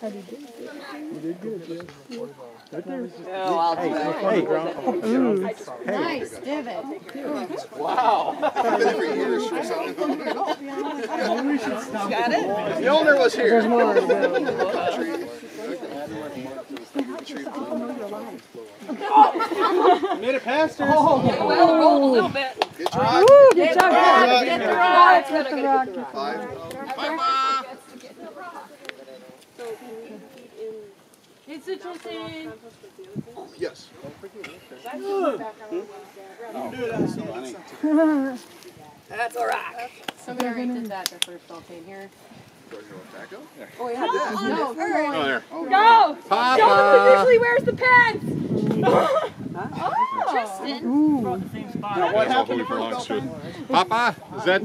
You did good, Jess. Right there. Oh, I'll do that. Hey, Ooh. Nice divot. Wow. Got it? The owner was here. There's more. Made it past her. Well, roll a little bit. Good try. Woo, good job, guys. Get the rock. Get the rock. It's interesting. Yes. That's a rock. Somebody already did that the first ball came here. Oh, yeah, is No, hurry. Oh, there. Go! Papa. Jonathan usually wears the pants. oh, Tristan. What happened to Papa, is that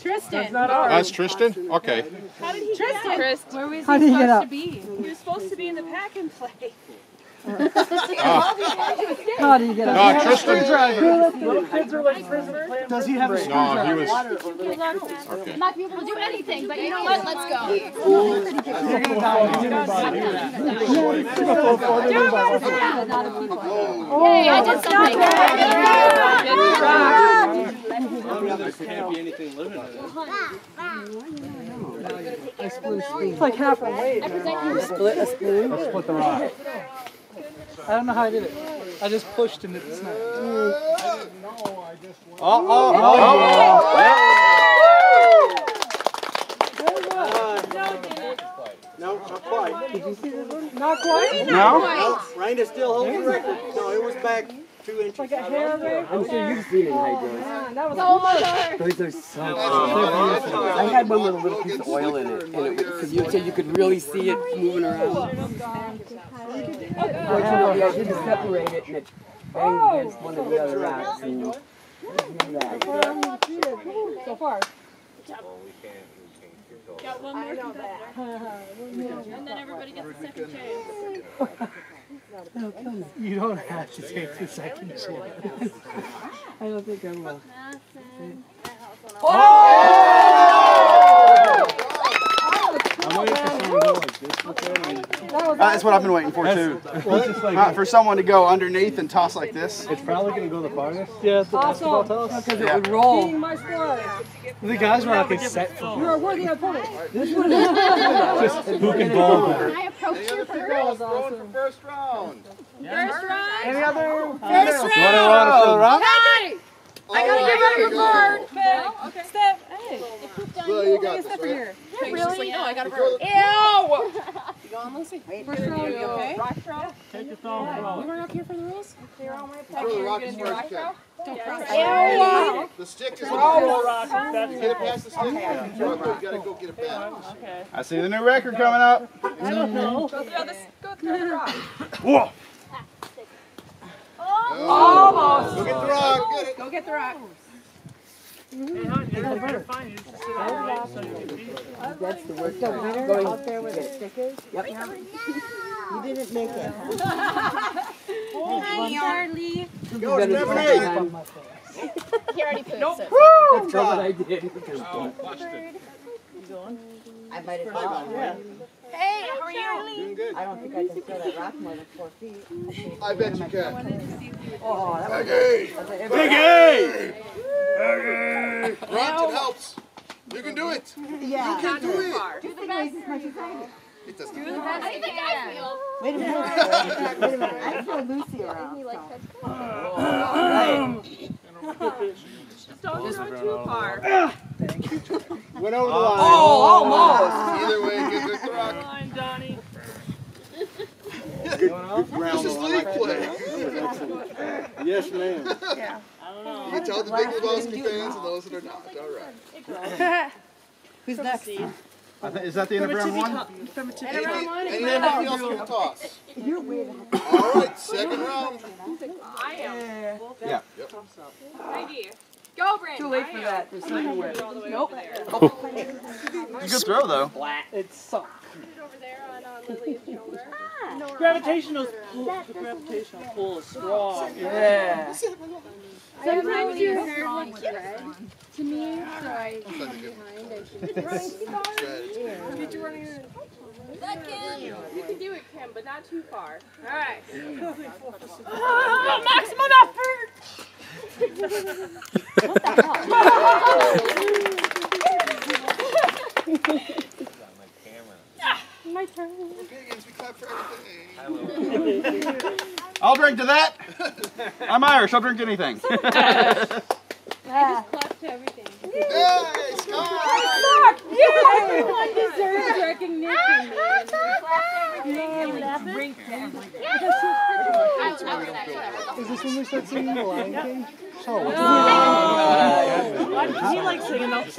Tristan. that's Tristan? Okay. How did he Tristan. get out? Where was How he did he supposed to be? He was supposed to be in the pack and play. Ah. How do you get No, up? Tristan. Little kids are like prisoners. Does he have a No, he was. I'm not gonna be able to do anything, but you know what? Let's go. You're gonna die. You're gonna die. You're gonna die. Yay, I did something. Can't be anything living in it. It's like half a weight. split a spoon. Let's split the rock. I don't know how I did it. I just pushed and it snapped. Oh, oh, oh. No, not quite. Not quite. No? Raina still holds the record. No, it was back two inches. Like a hair there. I'm sure you've seen it enhydros. Oh, man, that was Oh my god. Those are so cool. I had one with a little piece of oil in it, and it was, so you, so you could really see it moving around. Fortunately, I didn't separate it, and it banged against one of the other rocks. And that. so far. Got one more. And then everybody gets a second chance. You don't have to take the second chair. I don't think I will. I'm waiting for someone to go like this with it. and- That's what I've been waiting for too. Well, it's just like, Uh, for someone to go underneath and toss like this. it's probably gonna go the farthest. Yeah, it's the basketball Awesome. toss. Because it would roll. Being. The guys were like a set for You're a worthy opponent. who can ball better. Can I approach you first? That was awesome. First round. First round. Any other? First What do you want to fill round? Hey! I gotta get ready for card. Oh, okay. Step. Hey. Well, you got this, Step right? here. Really? No, I got a Ew! Bird. You going, Lucy? First round, You okay? Take the thumb roll. You weren't up here for the rules? Throw the rock as far as you can. Ew. The stick is what Get it past the stick. You gotta go get it back. Okay. I see the new record coming up. I don't know. Mm-hmm. Go through this. Go through the rock. Whoa! Almost. Go get the rock. Go get the rock. That's the worst. The winner out there where the stick is? Yep. You didn't make it. Hi, Charlie. Go, Stephanie. He already pooped. so- That's what I did. I might have fallen. Hey, how are you? Doing good. I don't think I can throw that rock more than four feet. I bet you can. Oh, that was Biggie! Biggie! Biggie! Rock, it helps. You can do it. Yeah. You can do it. Do the best as much as I do. It doesn't. How do you think I feel? Wait a minute. Wait a minute. I throw Lucy around. He like. Oh, Just don't throw too far. Went over the oh, line. Oh, almost. Either way, get with the rock. This is league play. Yes, ma'am. You can tell the big Lebowski fans and those that are not. All right. Who's next? I think, is that the end of round one? Round one Anything, anything else can toss. You're weird. All right, second round. I am. Yeah. Ready. Go, Brandon. Too late for that. There's something where. Nope. Good throw though. It sucked. Over there on uh, Lily's shoulder. Gravitational pull. The gravitational pull is strong. Yeah. Sometimes your hair looks red to me, so I come behind I should Strategy. Second. can do it, Kim, but not too far. All right. maximum effort. My turn. Pagans, we clap. I'll drink to that. I'm Irish. I'll drink to anything. Clap to everything. Hey, Scott! Everyone deserves recognition, Is this when we start singing the Lion King? He likes singing those.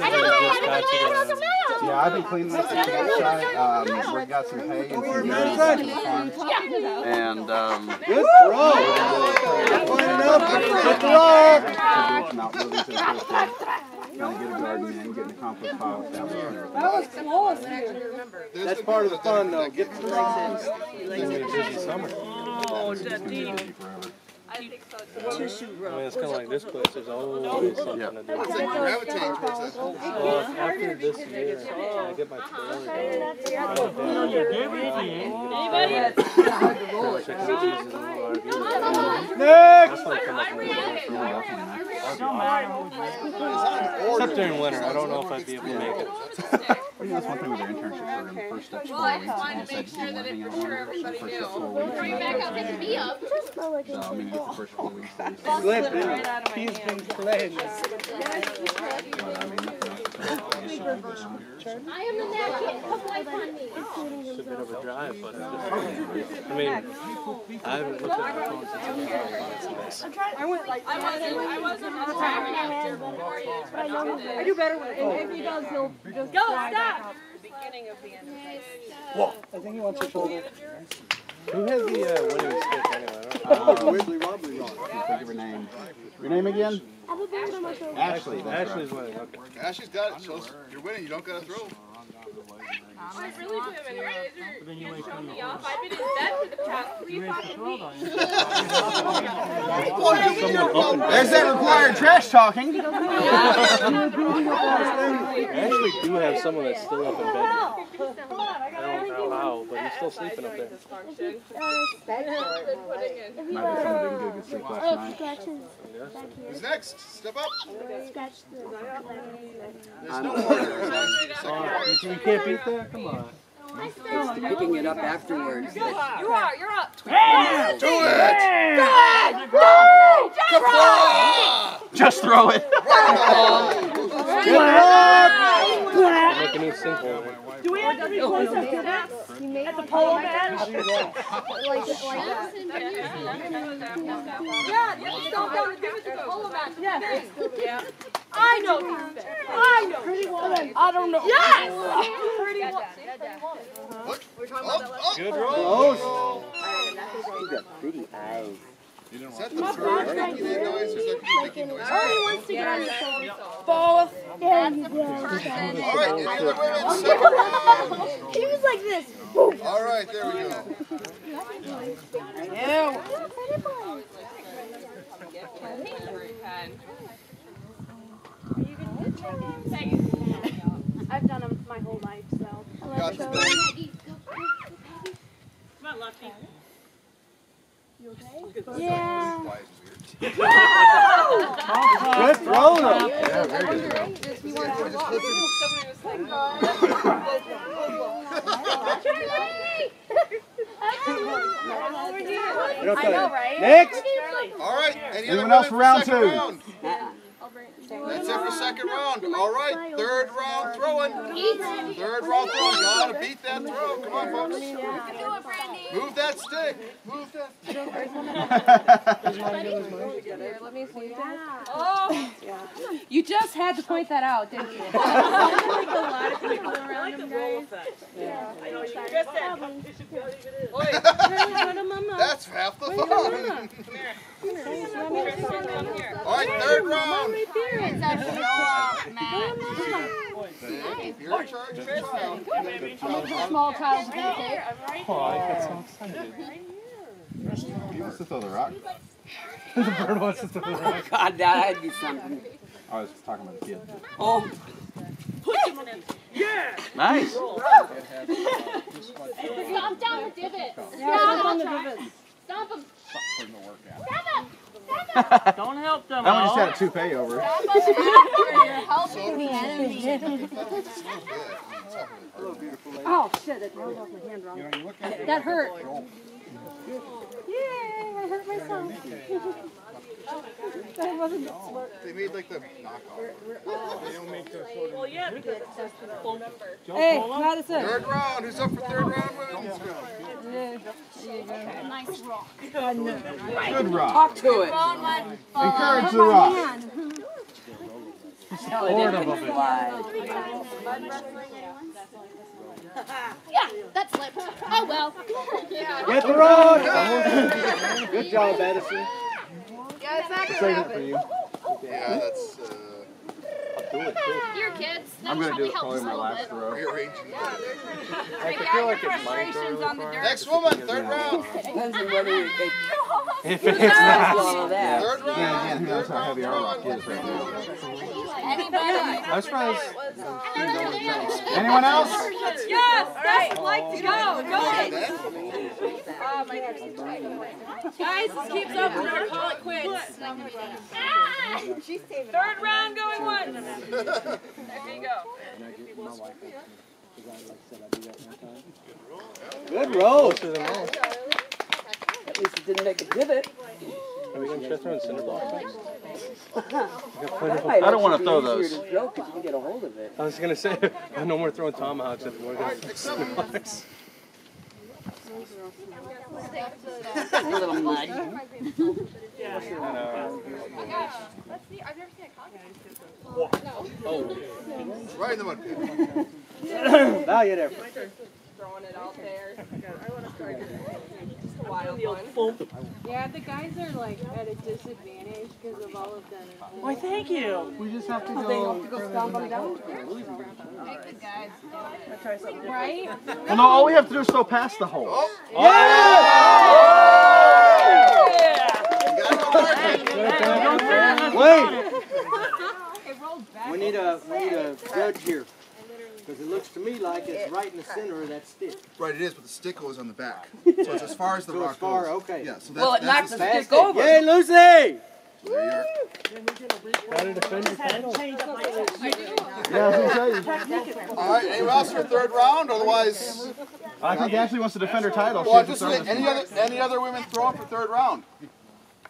Yeah, I've been cleaning up the campsite. Um, we got some hay and some grass on the farm. And um, Good throw. Lining up. Hit the rock. some out moving to the field. Trying to get a garden in, getting a compost pile established. and everything. That was close. That's part of the fun, though. Get the rocks. Oh, that deep. Tissue roll. I mean, it's kind of like this place. There's always something to do. It's like gravitating towards that hole. Well, after this year, I get my trailer going. Anybody? Six inches is a little RV. Next. That's like come up with Except during winter. I don't know if I'd be able to make it. Well, you know, that's one thing with their internship program. The first step's four weeks. and the second one, you know, the first step's four weeks. and Bring back the up, pick second me up. So, I mean, you get the first four weeks. that you see. Slip it. He's been playing. But, I mean, nothing else. I am the napkin. Come wipe on me. It's a bit of a drive, but just, I mean, I haven't looked at my phone since I've been home. It's nice. I went like. I wasn't, I wasn't on time after before you I do better when, and if he does, he'll just Go, stop. out. Beginning of the end. I think he wants your shoulder. Who has the uh, winning stick anyway? I don't Uh, Wibbly wobbly rock. Think of her name. Your name again? Ashley. know. That's Ashley's right. winning. Okay. Ashley's got it. Shows you're winning. You don't gotta throw. I really do have any right. You're showing me off. I've been in bed for the past three fucking weeks. There's that required trash talking. I actually do have someone that's still up in bed. I don't know how, but he's still sleeping up there. Dysfunction. Might be someone didn't get a good sleep last night. Who's next? Step up. Scratch the. There's no order. You can't beat that? Come on. Picking it up afterwards. You are, you're up. Do it! do it Just throw it. Make a new sinkhole. Do we have to replace our pickaxe You made at the polo match? like like Yeah, you have to stop down and give it to the polo match. Yes. Yeah. I know these things. I know. Pretty woman. I don't know. Yes! Pretty well. What? Oh, oh. Good roll. He's got pretty eyes. Is that the bird making that noise or is that you making noise? He wants to get on the shoulder. Both. There you go. All right, any other women? Oh, Second He was like this. All right, there we go. Ew. I've done them my whole life, so. Got this, Billy. Yeah. Why is weird? Good throwing them. Yeah, very good. I know, right? Next. All right, Anyone else for round two? round? That's it for second round. All right, third round throwing. Third round throwing. Gotta beat that throw. Come on, folks. Move that stick. Move that. oh. You just had to point that out, didn't you? like a lot of people around him, guys. That's half the fun. All right, third round. You're in charge of the child. Small child. Oh, I got so excited. He wants to throw the rock. God, that'd be something. I was talking about the kid. Oh, Nice. Stomp down the divots. Yeah, Stomp on the them. divots. Stomp them. Putting the work out. Stomp them. Don't help them I just had a toupee over. You're helping the enemy. Oh shit! It rolled off my hand wrong. That hurt. Yay! I hurt myself. that wasn't smart. They made like the knockoff. They don't yeah, because it's just the phone number. Hey, Madison. Third round. Who's up for third round? Women's? Nice rock. Good rock. Talk to it. Encourage the rock. Tell it Bored into of it. Yeah, that slipped. Oh well. Get the rock! Good job, Edison. Save it for you. Yeah, that's uh, Here, kids. I'm gonna do probably it probably us a my little last bit. throw. rearranging. I feel like it's frustrations on the dirt. Next woman. Third round. Depends on whether they If it's swallow that. Third round. Yeah, again, who knows how heavy our rock is right now. I was surprised. Anyone else? Yes, that's like to go. Go ahead. Oh, Guys, this keeps up. We're gonna call it quits. Third round going once. There you go. Good roll. At least it didn't make a divot. Are we gonna try throwing cinder blocks? I don't wanna throw those. To throw 'cause you can get a hold of it. I was gonna say, no more throwing tomahawks at the board. right, next woman. A little mud. Oh. Right in the mud pit. Valiant effort. Throwing it out there. Just a wild one. Yeah, the guys are like at a disadvantage because of all of the. Why, thank you. We just have to oh, They have to go stomp them down. Right? Well, no, all we have to do is throw past the hole. Oh, oh Wait. We need a we need a judge here. Because it looks to me like it's right in the center of that stick. Right, it is, but the stick goes on the back. So it's as far as the So rock it's far, goes. okay. Yeah, so that's, Well, it that's knocks the the stick. stick over. Yay, Lucy! There you are. Gotta defend your title. Yeah, I was. All right, anyone else for third round? Otherwise, I think Ashley wants to defend her title. She well, to just throw wait. any other any other women throwing for third round?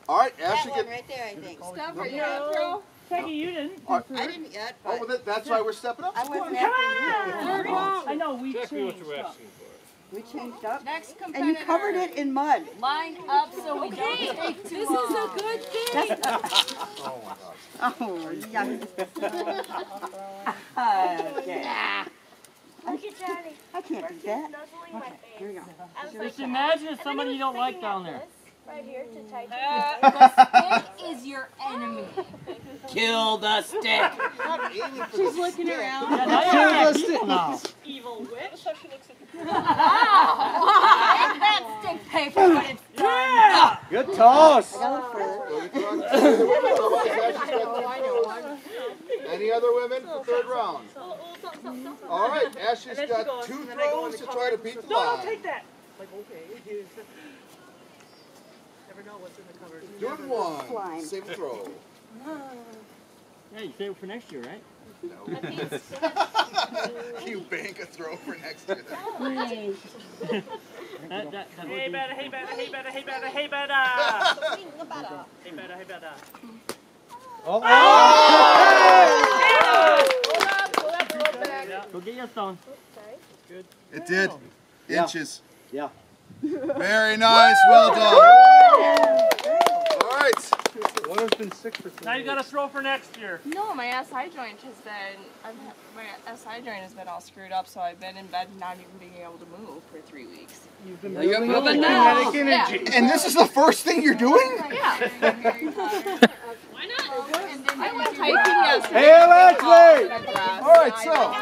All right, Ashley get. right there, I think. Stop right now, throw. Peggy, you didn't. I didn't yet, Oh, well, that, that's why we're stepping up. I wasn't after I know, we changed stuff. you. We changed up. Next competitor. And you covered it in mud. Line up so we don't take too This long. is a good thing. Oh, yeah. Okay. I can't do that. Okay, here we go. Just imagine if somebody you don't like down there. Right here to type. Uh, The stick is your enemy. Kill the stick. She's looking around. Yeah, now you're acting now. Evil witch. Wow. Make that stick pay for what it's done. Good toss. Any other women for third round? All right, Ashley's got two throws to try to beat the No, line. don't take that. Like, okay. Never know what's in the cupboard. Doing one. Same throw. Yeah, you save it for next year, right? No. you bank a throw for next year. That, that, that would Hey, better, hey, better, hey, better, hey, better, hey, better. Hey, better, hey, better. Oh, Hold up, hold up, hold back. Go get your stone. It did. Yeah. Inches. Yeah. Very nice. Well done. All right. One has been sick for Now you gotta throw for next year. No, my SI joint has been, I've, my SI joint has been all screwed up, so I've been in bed not even being able to move for three weeks. You're moving now. Yeah. And this is the first thing you're doing? Yeah. Why not? I went hiking yesterday. Hey, Ashley! All right, so.